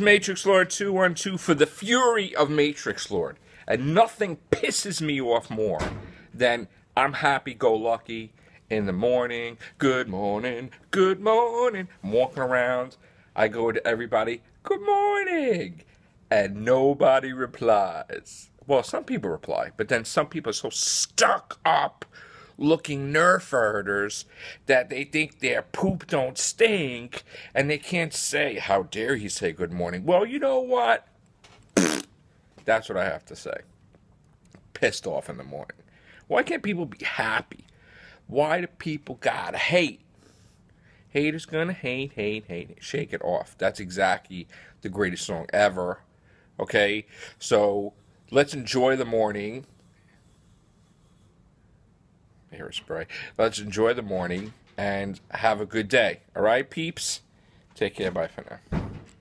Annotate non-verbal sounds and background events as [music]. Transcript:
Matrix Lord 212 for the fury of Matrix Lord. And nothing pisses me off more than I'm happy go lucky in the morning. Good morning, good morning. I'm walking around. I go to everybody, good morning. And nobody replies. Well, some people reply, but then some people are so stuck up looking nerf herders that they think their poop don't stink and they can't say, How dare he say good morning? Well, you know what? [laughs] That's what I have to say. Pissed off in the morning. Why can't people be happy? Why do people gotta hate? Haters gonna hate, hate, hate. Shake it off. That's exactly the greatest song ever. Okay? So let's enjoy the morning. Hairspray. Let's enjoy the morning and have a good day. All right, peeps? Take care. Bye for now.